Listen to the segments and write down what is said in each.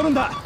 걸은 다.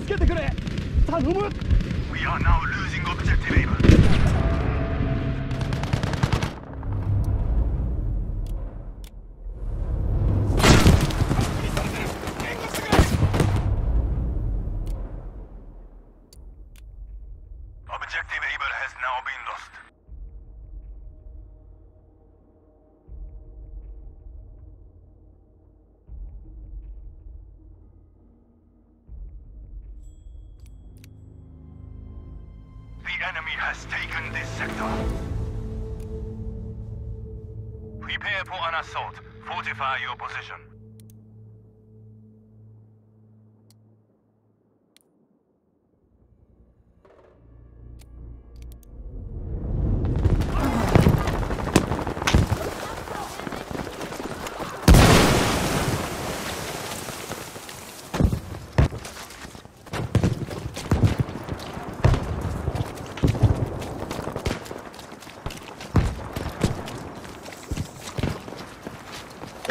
助けてくれ頼む We are now losing objective Ava. Your position.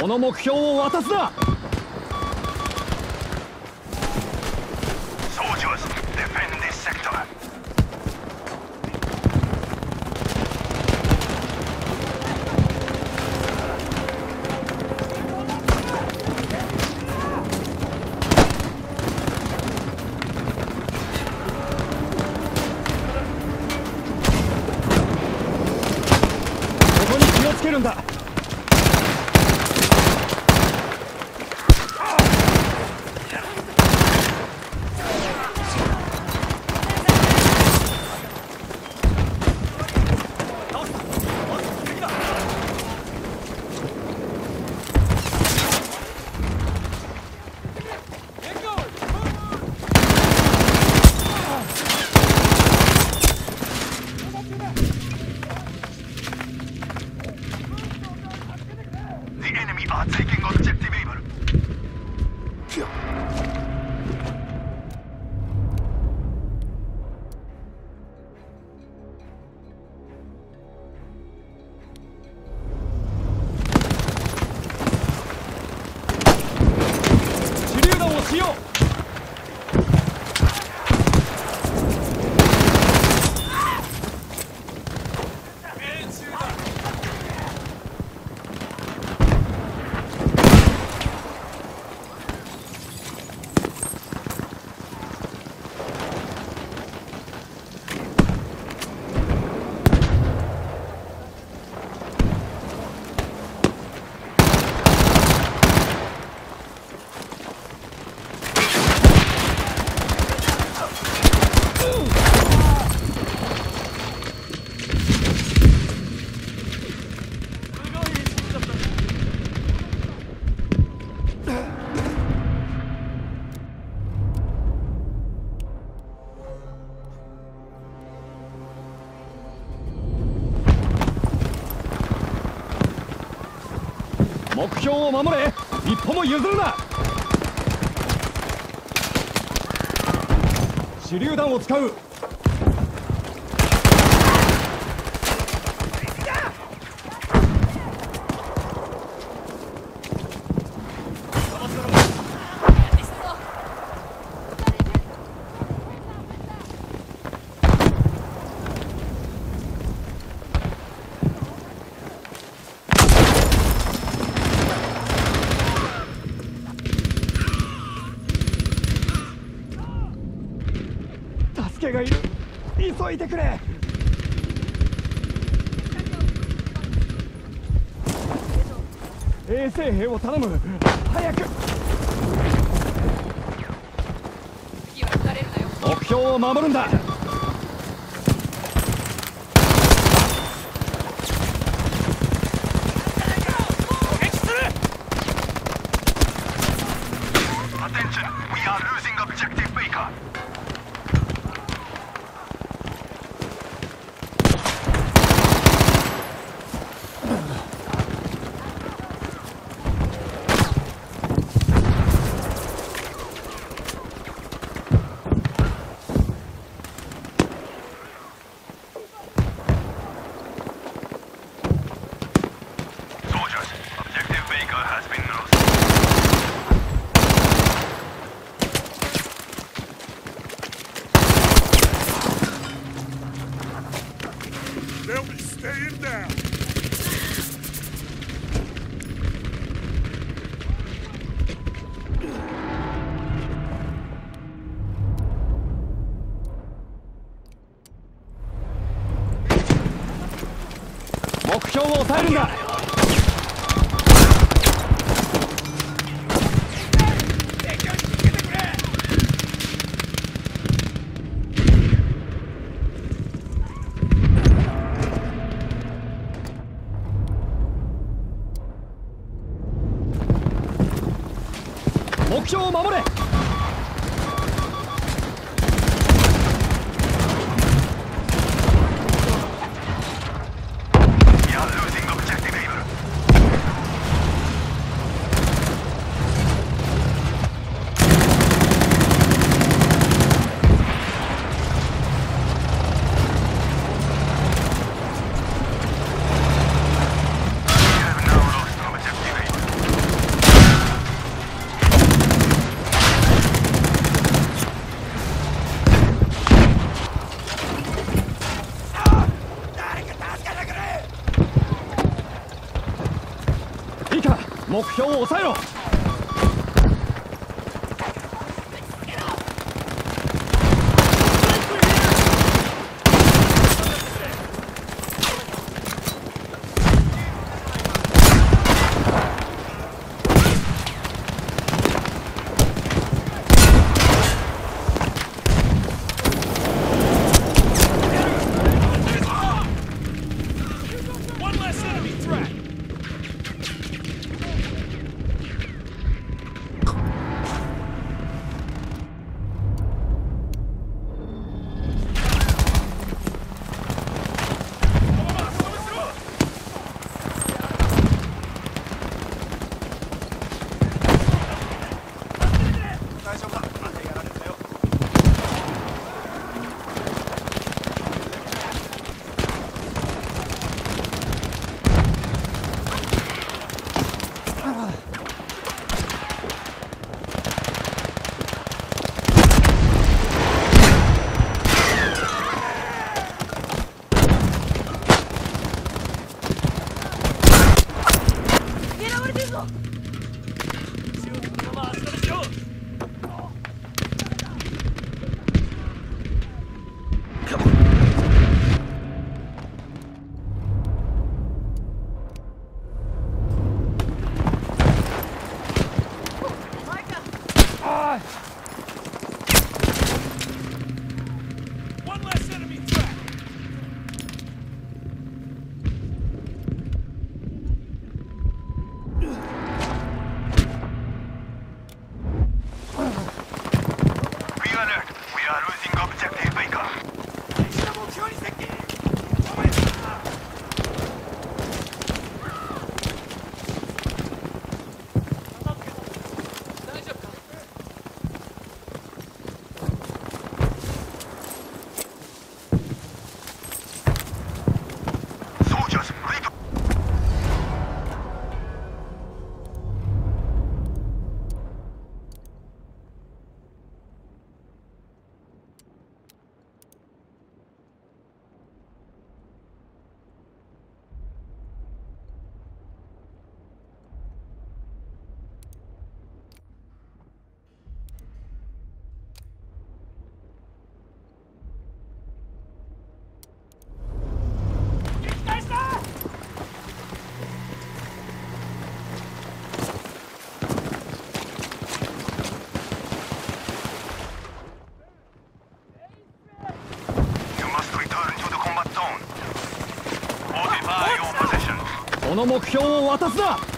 の目標を渡すな。目標を守れ。一歩も譲るな。手榴弾を使う。急いでくれ。衛生兵を頼む。早く。目標を守るんだ。を抑えるんだ。threat! の目標を渡すな。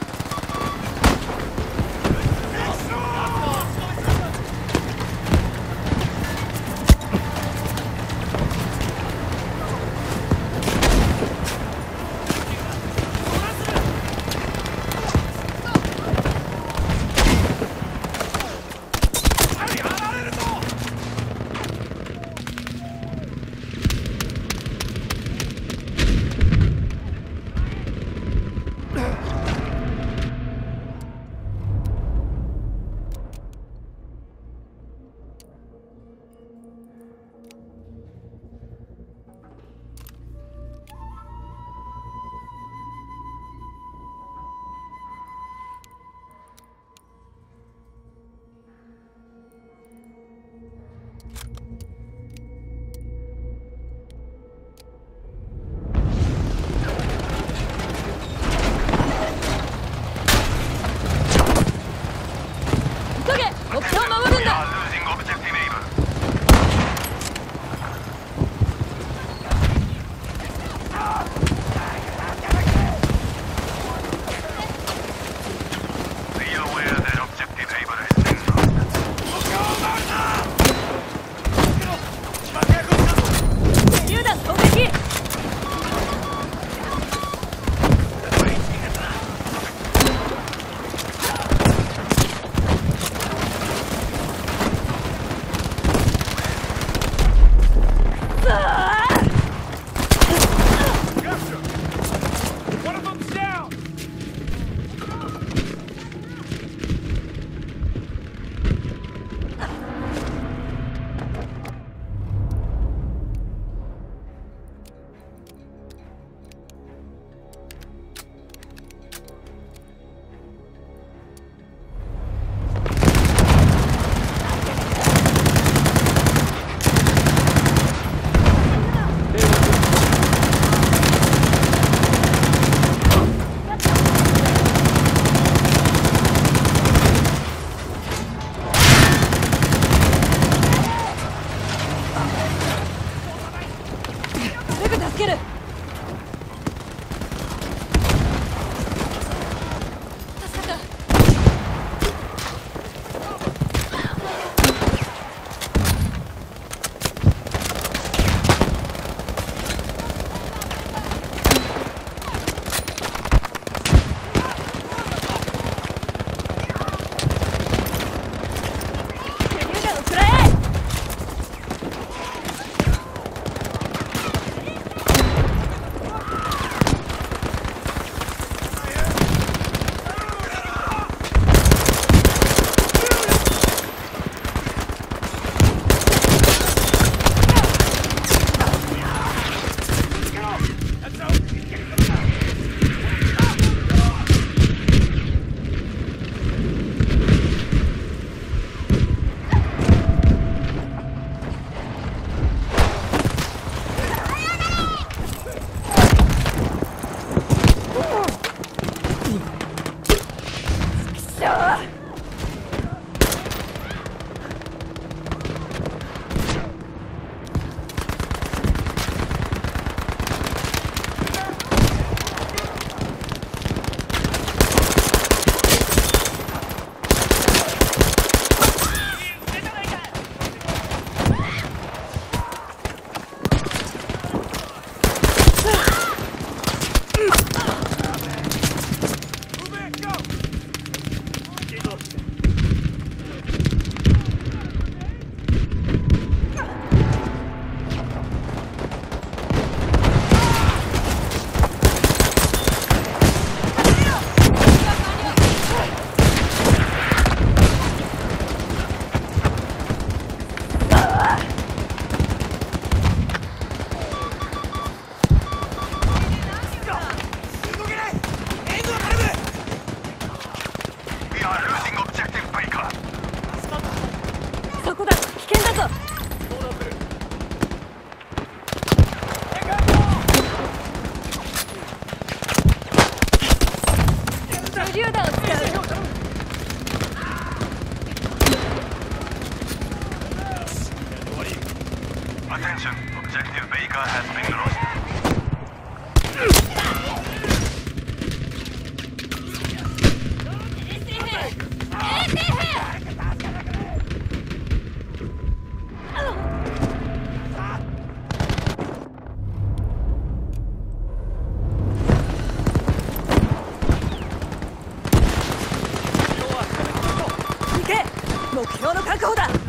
確保だ。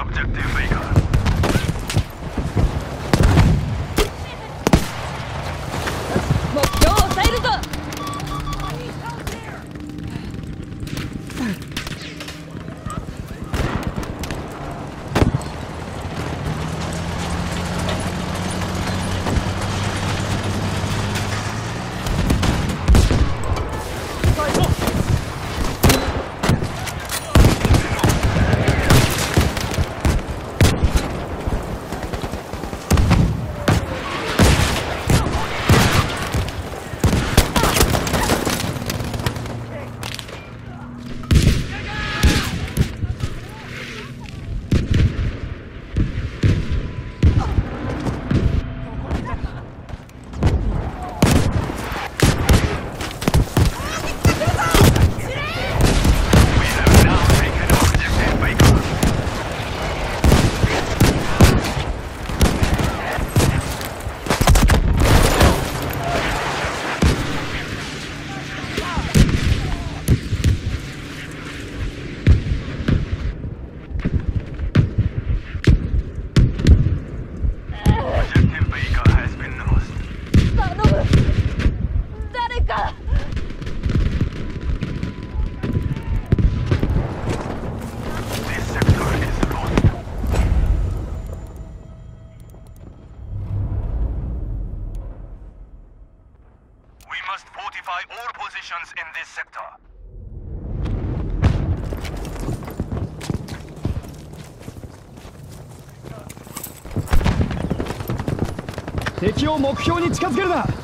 Objective 敵を目標に近づけるな。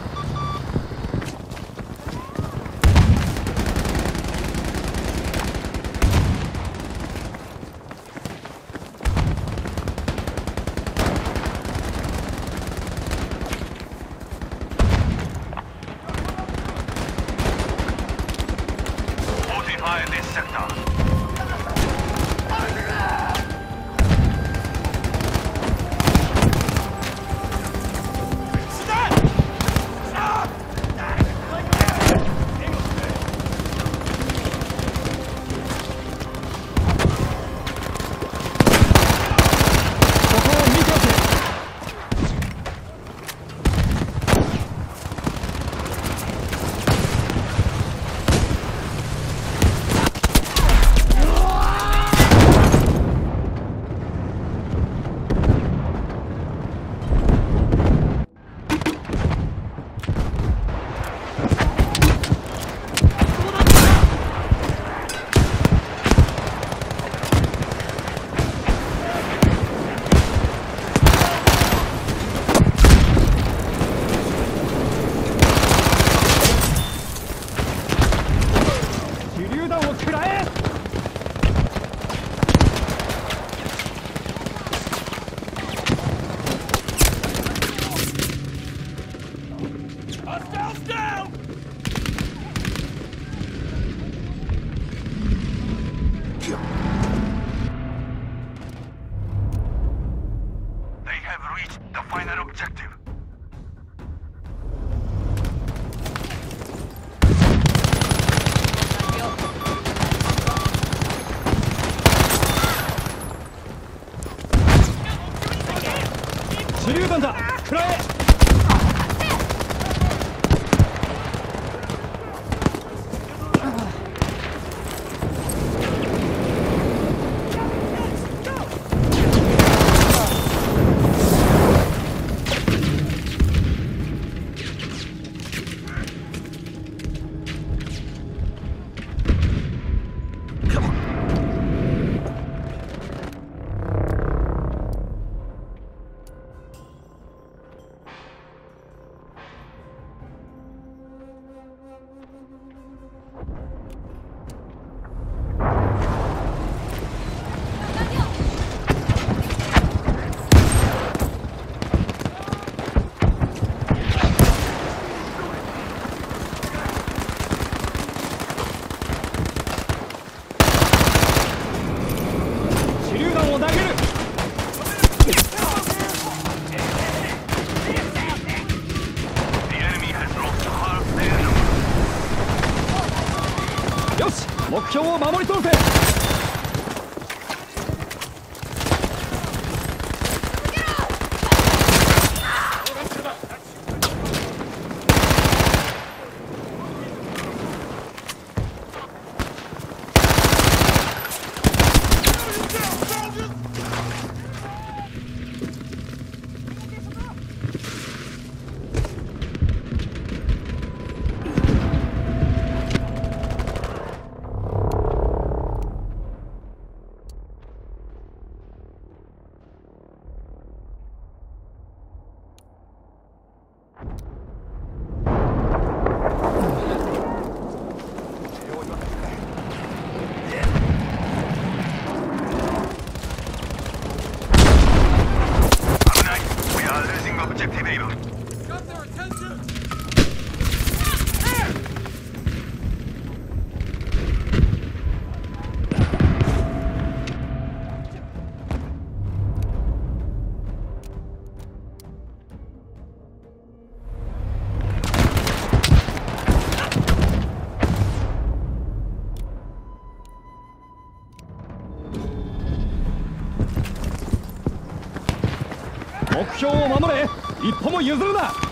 も譲るな。